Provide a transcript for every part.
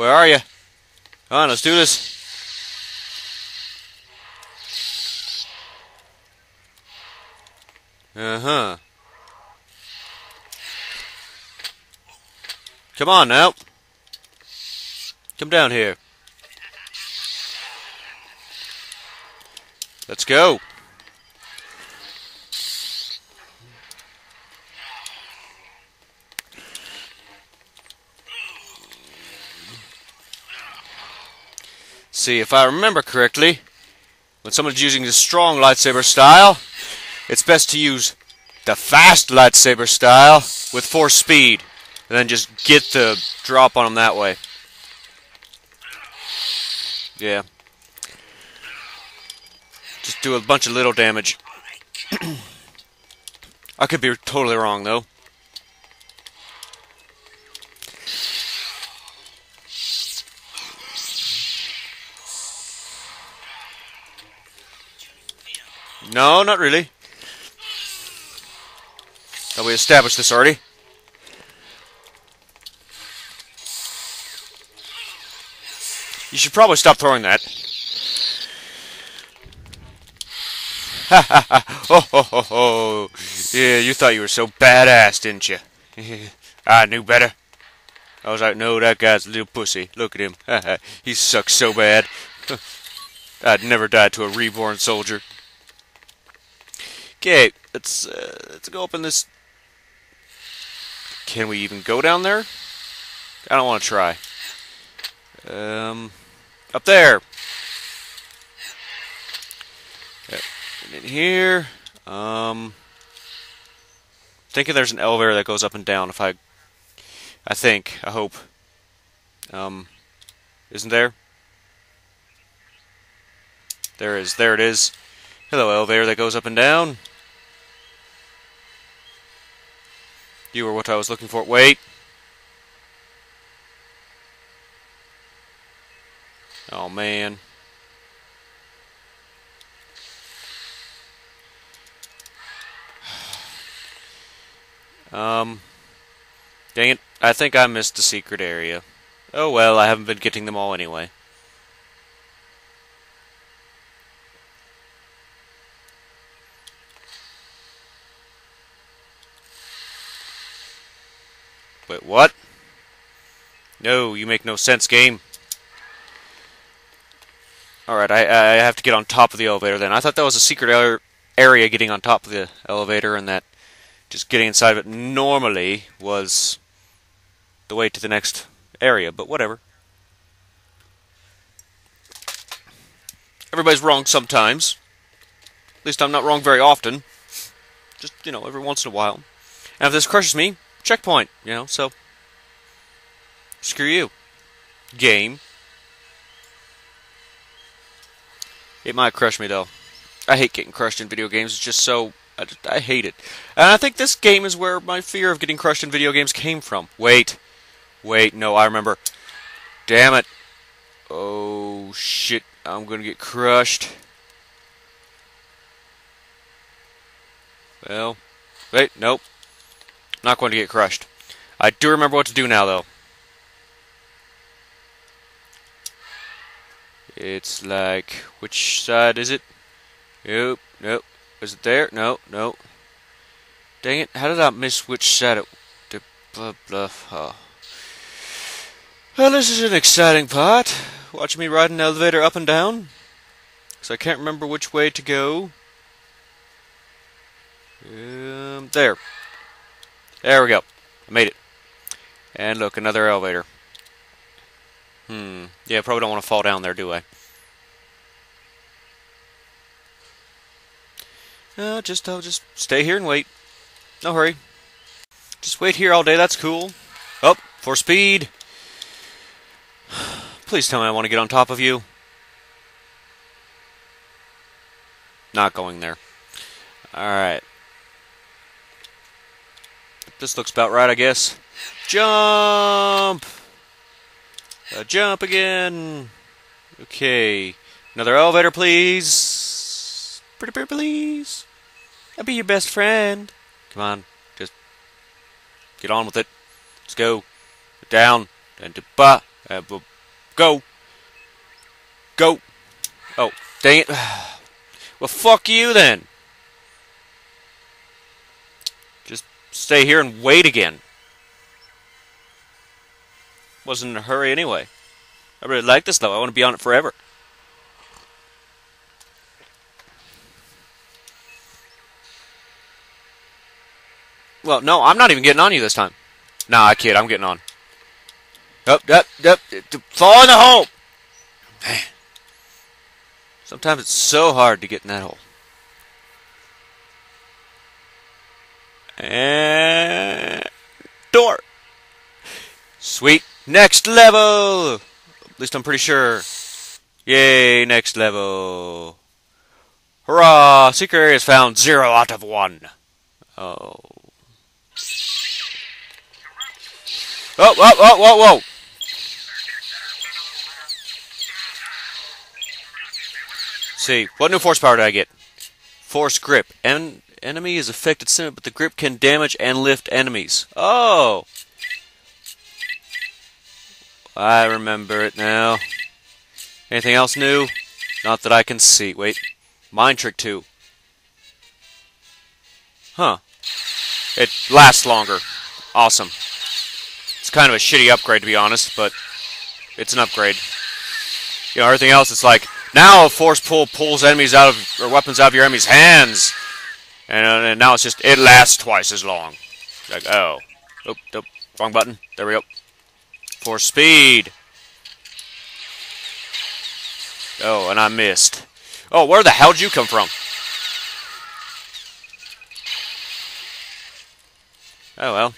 Where are you? Come on, let's do this. Uh-huh. Come on now. Come down here. Let's go. See, if I remember correctly, when someone's using the strong lightsaber style, it's best to use the fast lightsaber style with force speed, and then just get the drop on them that way. Yeah. Just do a bunch of little damage. I could be totally wrong, though. No, not really. Thought we established this already. You should probably stop throwing that. Ha ha ha! Ho ho ho ho! Yeah, you thought you were so badass, didn't you? I knew better. I was like, no, that guy's a little pussy. Look at him. he sucks so bad. I'd never die to a reborn soldier. Okay, let's uh, let's go up in this. Can we even go down there? I don't want to try. Um, up there. And in here, um, thinking there's an elevator that goes up and down. If I, I think, I hope. Um, isn't there? There is. There it is. Hello, elevator that goes up and down. You were what I was looking for. Wait. Oh, man. Um, dang it. I think I missed the secret area. Oh well, I haven't been getting them all anyway. Wait, what? No, you make no sense, game. Alright, I, I have to get on top of the elevator then. I thought that was a secret area getting on top of the elevator and that just getting inside of it normally was the way to the next area, but whatever. Everybody's wrong sometimes. At least I'm not wrong very often. Just, you know, every once in a while. And if this crushes me, checkpoint, you know, so screw you. Game. It might crush me though. I hate getting crushed in video games. It's just so I, I hate it. And I think this game is where my fear of getting crushed in video games came from. Wait. Wait, no, I remember. Damn it. Oh shit, I'm going to get crushed. Well, wait, nope. Not going to get crushed. I do remember what to do now, though. It's like, which side is it? Nope, nope. Is it there? No, no. Dang it, how did I miss which side it... Blah, blah, oh. Well, this is an exciting part. Watch me ride an elevator up and down. Because I can't remember which way to go. Um, there. There we go. I made it. And look, another elevator. Hmm. Yeah, I probably don't want to fall down there, do I? Uh, just, I'll just stay here and wait. No hurry. Just wait here all day, that's cool. Up, oh, force speed. Please tell me I want to get on top of you. Not going there. Alright. This looks about right, I guess. Jump! Uh, jump again. Okay. Another elevator, please. Pretty, pretty, please. I'll be your best friend. Come on. Just get on with it. Let's go. Down. And to ba. Uh, Go. Go. Oh, dang it. Well, fuck you then. Just stay here and wait again. Wasn't in a hurry anyway. I really like this though. I want to be on it forever. Well, no, I'm not even getting on you this time. Nah, I kid. I'm getting on. Up, up, up. Fall in the hole. Man. Sometimes it's so hard to get in that hole. And door. Sweet. Next level. At least I'm pretty sure. Yay, next level. Hurrah! Secret area is found. Zero out of one. Oh. Oh, whoa, whoa, whoa, whoa! see. What new force power did I get? Force grip. En enemy is affected similar, but the grip can damage and lift enemies. Oh! I remember it now. Anything else new? Not that I can see. Wait. Mind Trick 2. Huh. It lasts longer. Awesome. It's kind of a shitty upgrade, to be honest, but it's an upgrade. You know, everything else, it's like, now a force pull pulls enemies out of or weapons out of your enemy's hands, and, uh, and now it's just it lasts twice as long. Like oh, oh, oh, wrong button. There we go. Force speed. Oh, and I missed. Oh, where the hell did you come from? Oh well.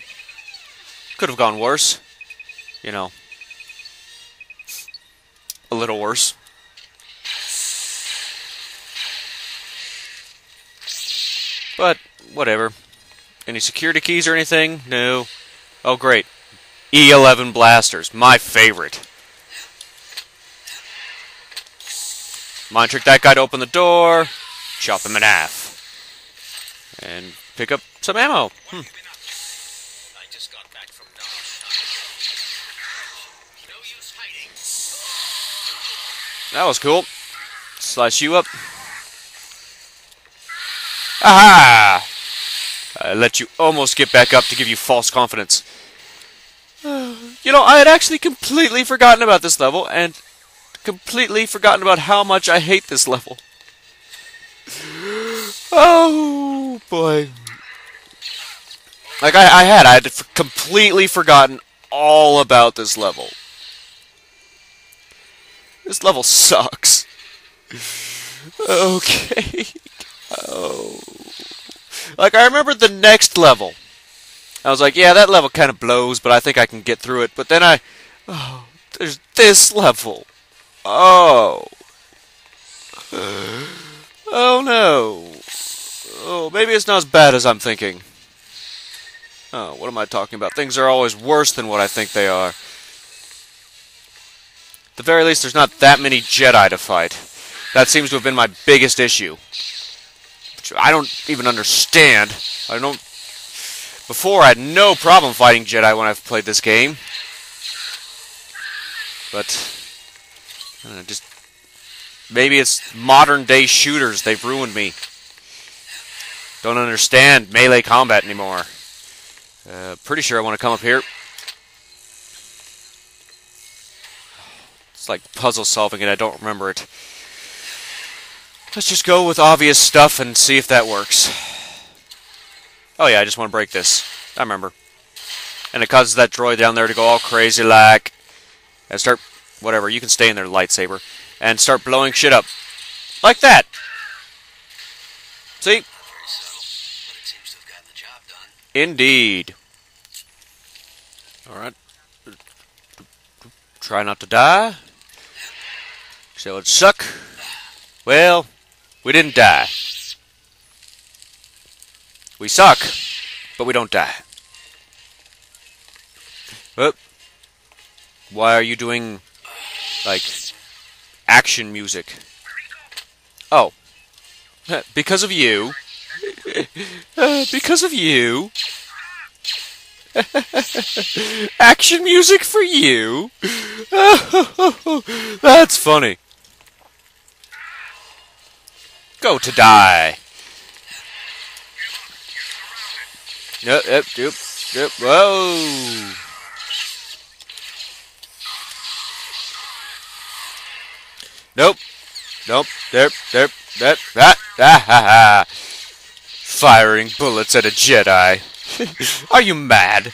Could have gone worse. You know. A little worse. But, whatever. Any security keys or anything? No. Oh, great. E11 blasters. My favorite. Mind trick that guy to open the door. Chop him in half. And pick up some ammo. Hmm. That was cool. Slice you up. Aha! I let you almost get back up to give you false confidence. You know, I had actually completely forgotten about this level, and completely forgotten about how much I hate this level. Oh, boy. Like, I, I had. I had completely forgotten all about this level. This level sucks. Okay. Oh. Like, I remember the next level. I was like, yeah, that level kind of blows, but I think I can get through it. But then I... Oh, there's this level. Oh. Oh, no. Oh, maybe it's not as bad as I'm thinking. Oh, what am I talking about? Things are always worse than what I think they are. At the very least, there's not that many Jedi to fight. That seems to have been my biggest issue. I don't even understand. I don't. Before, I had no problem fighting Jedi when I've played this game. But, know, just maybe it's modern day shooters. They've ruined me. Don't understand melee combat anymore. Uh, pretty sure I want to come up here. It's like puzzle solving and I don't remember it. Let's just go with obvious stuff and see if that works. Oh yeah, I just want to break this. I remember. And it causes that droid down there to go all crazy like... And start... Whatever, you can stay in there, lightsaber. And start blowing shit up. Like that! See? Indeed. Alright. Try not to die. So it suck. Well, we didn't die. We suck, but we don't die. But why are you doing like action music? Oh, because of you. because of you. action music for you. That's funny. Go to die. Yep, yep, yep, yep. Whoa. Nope. Nope. There, there, that, that, ah, ha, ha. Firing bullets at a Jedi. Are you mad?